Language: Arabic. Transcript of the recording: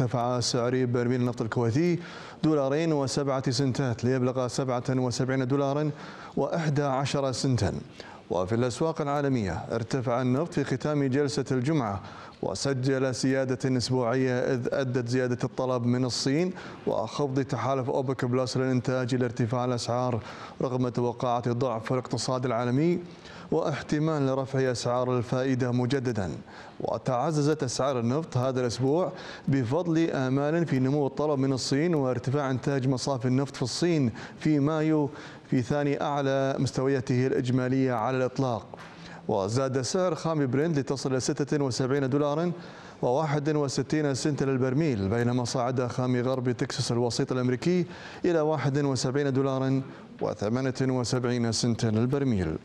ارتفع سعر برميل النفط الكويتي دولارين وسبعة سنتات ليبلغ 77 دولارا وأحدى عشر سنتا. وفي الأسواق العالمية ارتفع النفط في ختام جلسة الجمعة وسجل سيادة أسبوعية إذ أدت زيادة الطلب من الصين وخفض تحالف أوبك بلس للإنتاج إلى ارتفاع الأسعار رغم توقعات ضعف الاقتصاد العالمي واحتمال لرفع أسعار الفائدة مجددا. وتعززت أسعار النفط هذا الأسبوع بفضل آمال في نمو الطلب من الصين وارتفاع إنتاج مصافي النفط في الصين في مايو في ثاني أعلى مستوياته الإجمالية على الإطلاق. وزاد سعر خام برنت لتصل إلى 76 دولارا و61 سنت للبرميل بينما صعد خام غرب تكساس الوسيط الأمريكي إلى 71 دولارا و78 سنتا للبرميل.